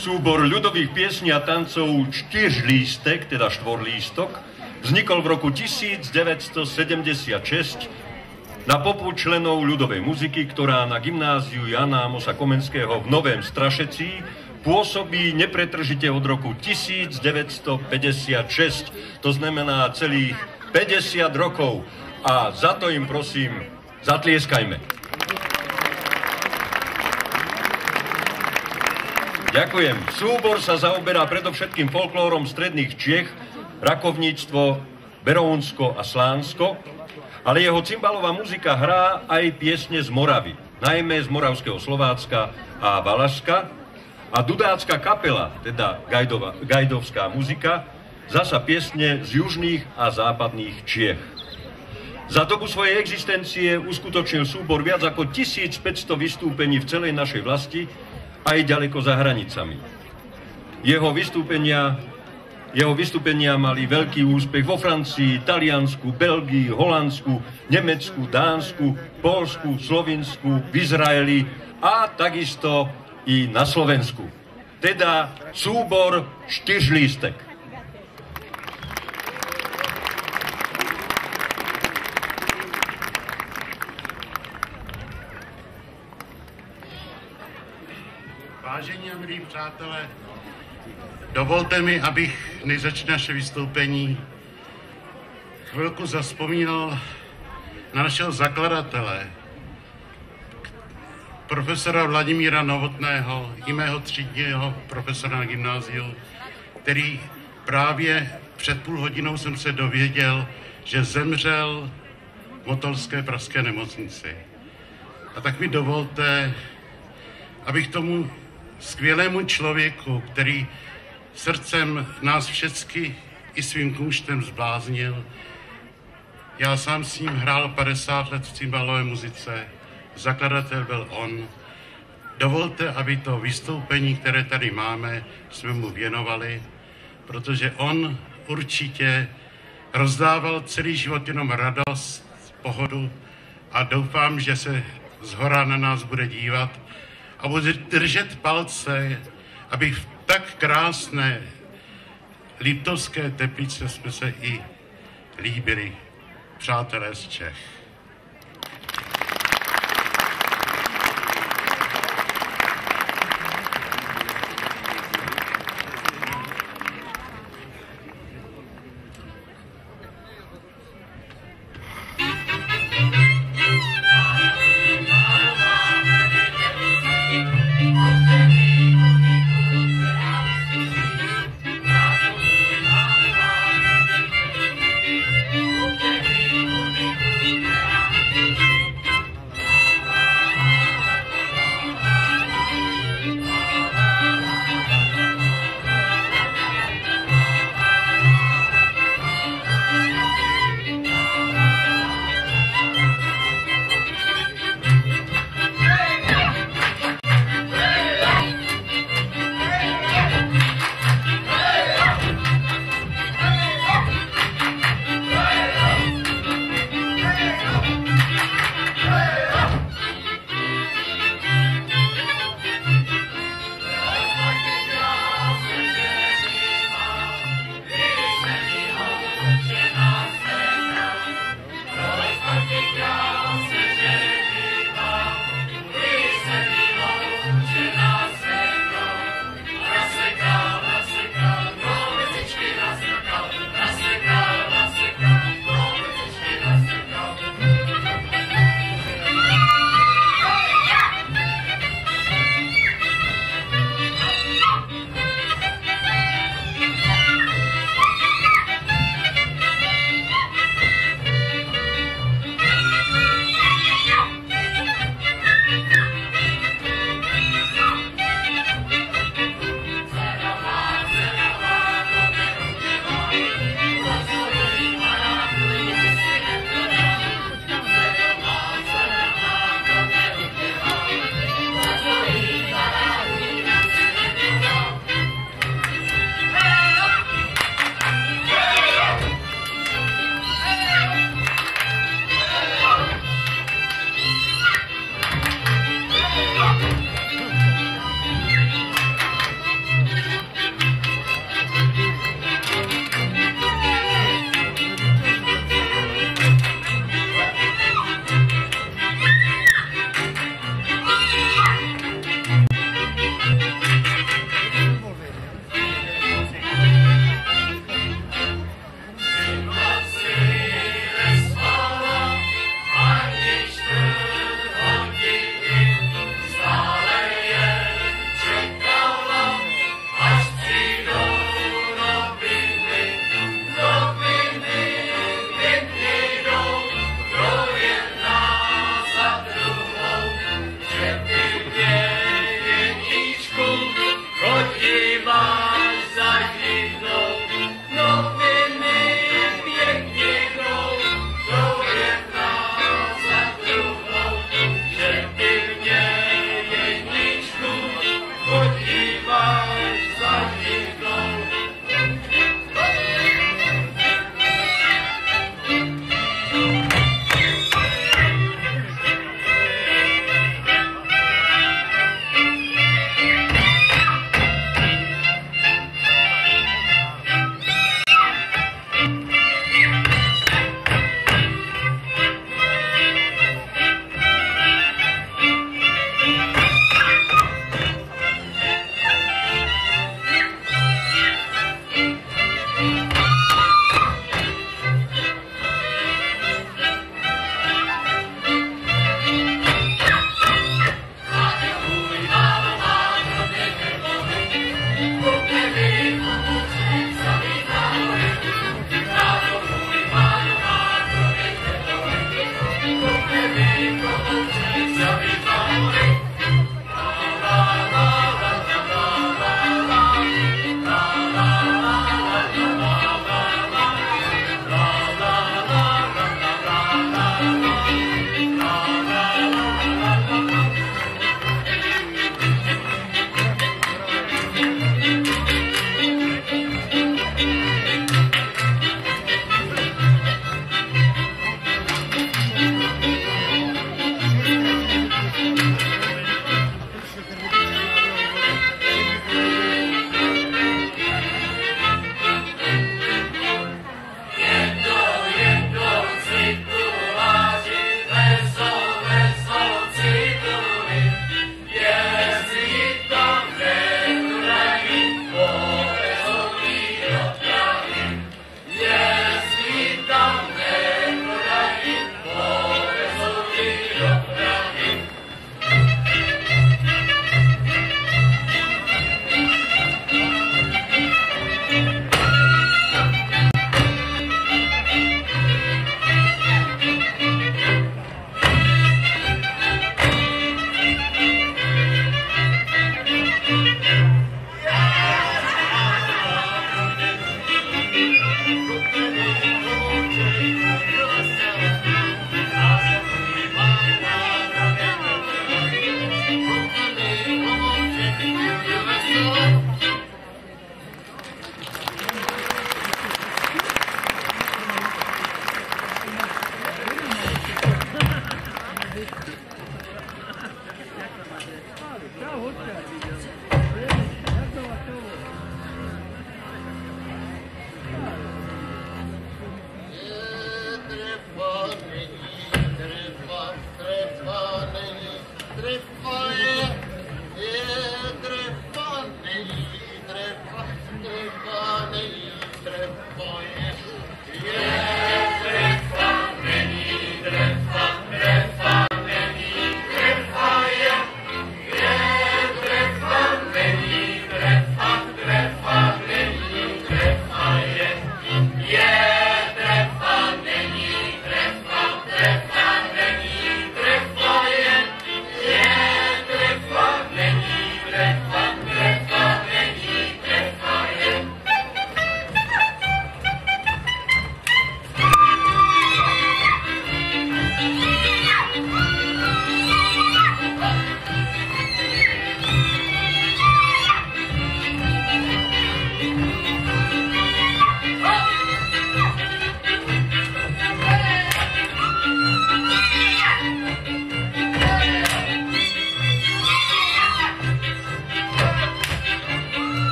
Súbor ľudových piesní a tancov Štyrlístek, teda štvorlístok, vznikol v roku 1976 na popu členov ľudovej muziky, ktorá na gymnáziu Jana Amosa Komenského v Novém Strašecí pôsobí nepretržite od roku 1956. To znamená celých 50 rokov. A za to im prosím zatlieskajme. Ďakujem. Súbor sa zaoberá predovšetkým folklórom stredných Čiech, rakovníctvo, Berounsko a Slánsko, ale jeho cymbalová muzika hrá aj piesne z Moravy, najmä z Moravského Slovácka a Valašska. A dudácka kapela, teda gajdova, gajdovská muzika, zasa piesne z južných a západných Čiech. Za dobu svojej existencie uskutočnil súbor viac ako 1500 vystúpení v celej našej vlasti, aj ďaleko za hranicami. Jeho vystúpenia, jeho vystúpenia mali veľký úspech vo Francii, Taliansku, Belgii, Holandsku, Nemecku, Dánsku, Polsku, Slovinsku, v Izraeli a takisto i na Slovensku. Teda súbor Štyřlístek. Přátelé, dovolte mi, abych, než naše vystoupení, chvilku zaspomínal na našeho zakladatele, profesora Vladimíra Novotného, i mého třídního profesora na gymnáziu, který právě před půl hodinou jsem se dověděl, že zemřel v Motolské pražské nemocnici. A tak mi dovolte, abych tomu skvělému člověku, který srdcem nás všecky i svým kůštem zbláznil. Já sám s ním hrál 50 let v cymbalové muzice, zakladatel byl on. Dovolte, aby to vystoupení, které tady máme, jsme mu věnovali, protože on určitě rozdával celý život jenom radost, pohodu a doufám, že se z hora na nás bude dívat a bude držet palce, aby v tak krásné Liptovské teplice jsme se i líbili, přátelé z Čech.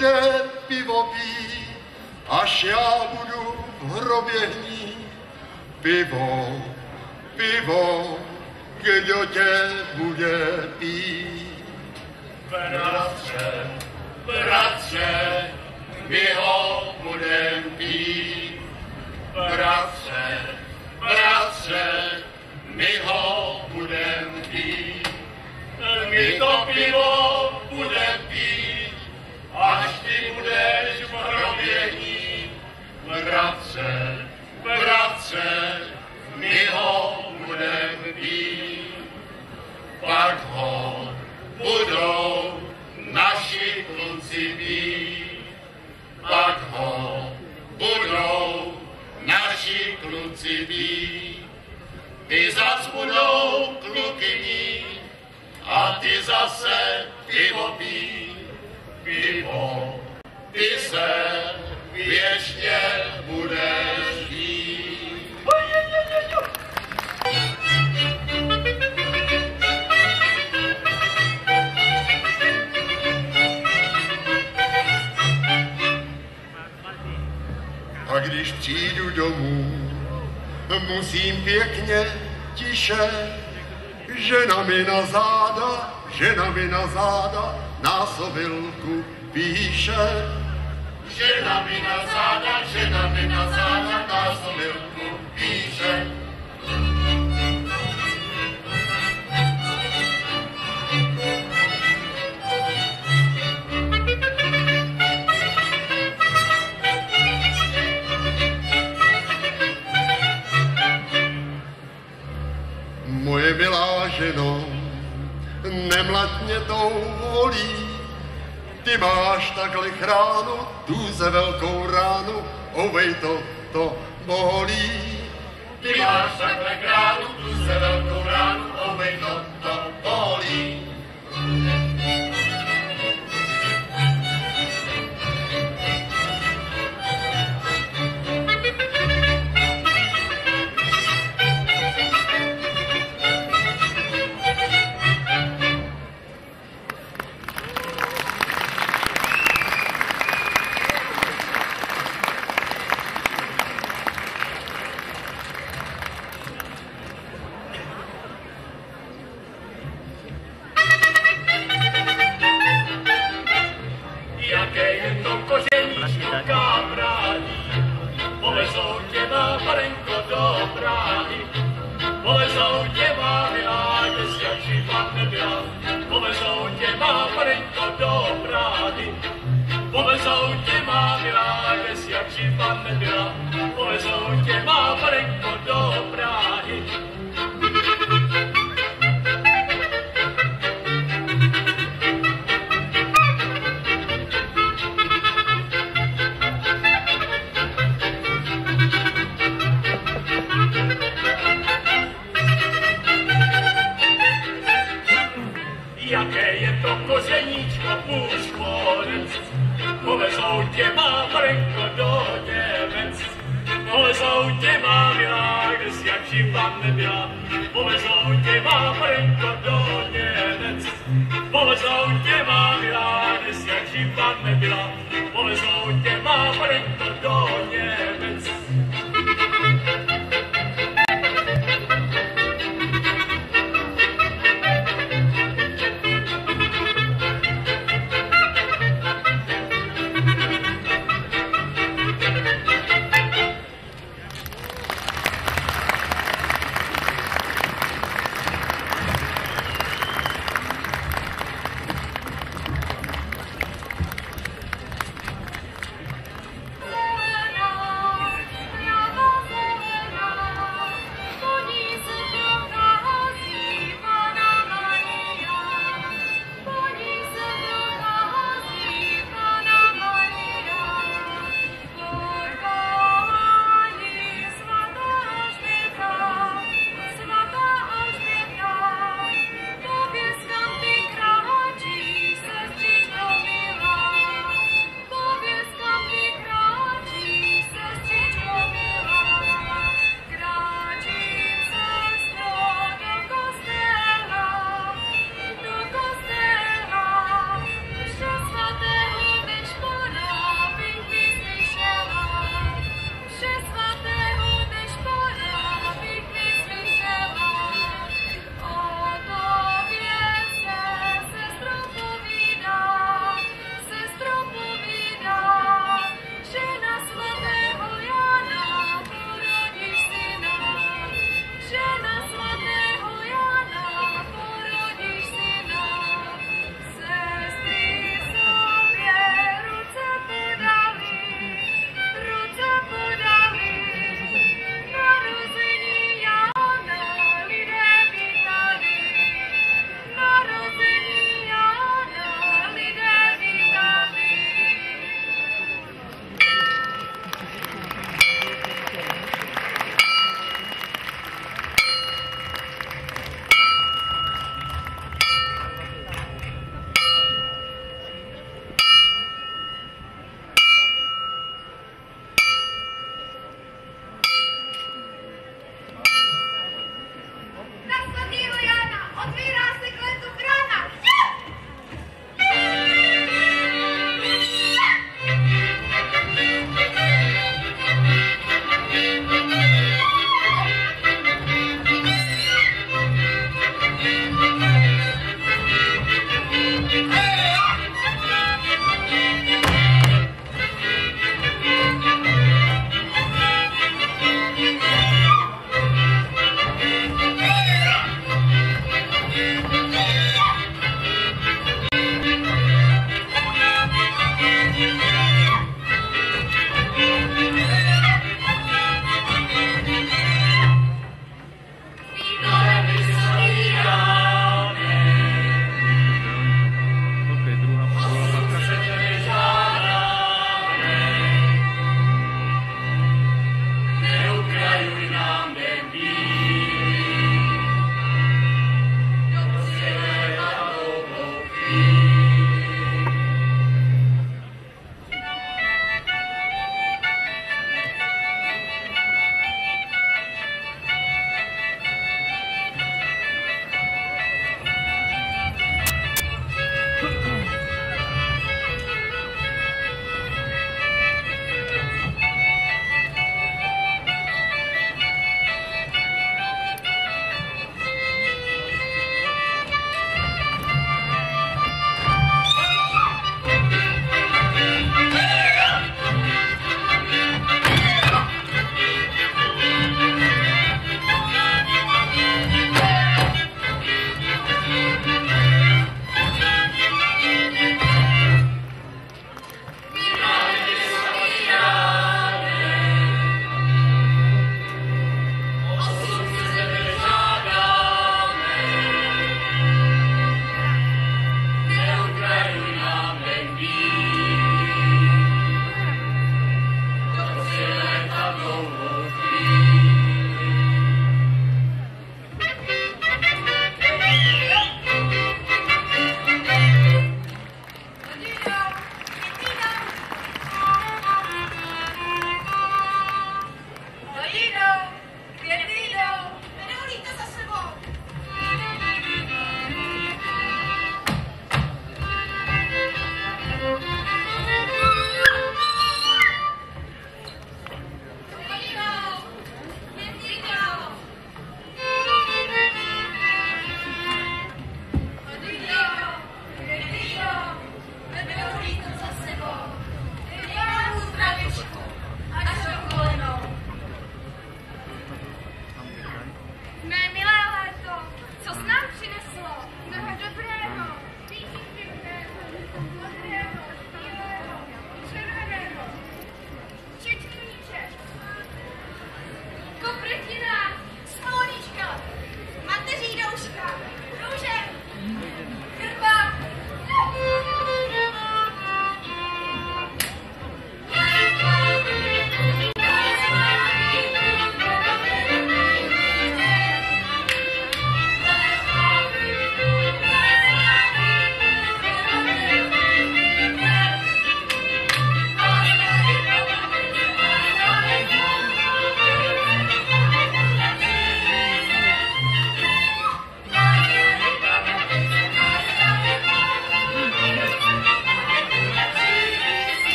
Yeah.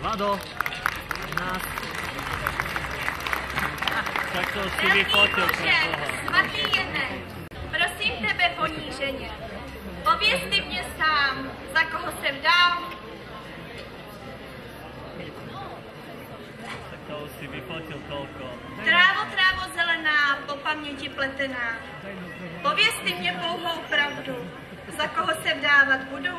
Vlado, nás. Tak to si vyfotil svatý jedne, prosím tebe poníženě, pověz ty mě sám, za koho jsem dal, Tak to si vyfotil toľko. trávo, trávo zelená, po paměti pletená. Pověz ty mě pouhou pravdu, za koho se vdávat budu,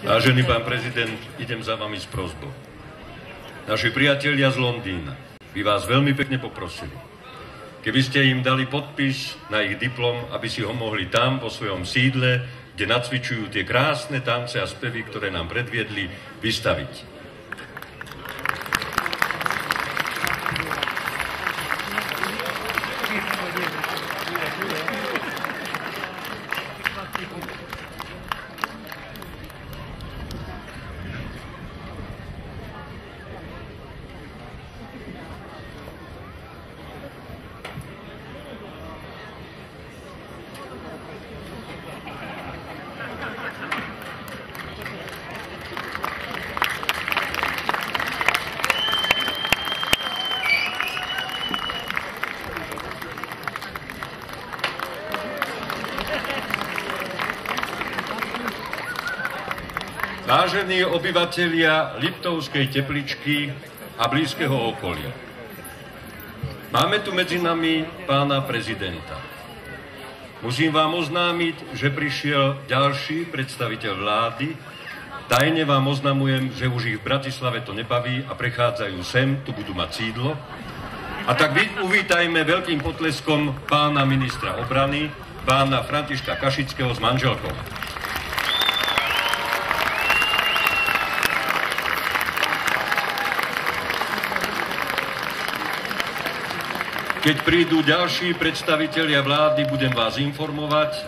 Vážený pán prezident, idem za vami s prozbou. Naši priatelia z Londýna by vás veľmi pekne poprosili, keby ste im dali podpis na ich diplom, aby si ho mohli tam vo svojom sídle, kde nacvičujú tie krásne tance a spevy, ktoré nám predviedli, vystaviť. Vážení obyvatelia Liptovskej tepličky a blízkeho okolia. Máme tu medzi nami pána prezidenta. Musím vám oznámiť, že prišiel ďalší predstaviteľ vlády. Tajne vám oznamujem, že už ich v Bratislave to nebaví a prechádzajú sem, tu budú mať sídlo. A tak uvítajme veľkým potleskom pána ministra obrany, pána Františka Kašického s manželkou. Keď prídu ďalší predstavitelia vlády, budem vás informovať.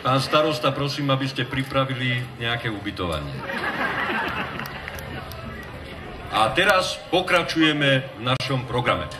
Pán starosta, prosím, aby ste pripravili nejaké ubytovanie. A teraz pokračujeme v našom programe.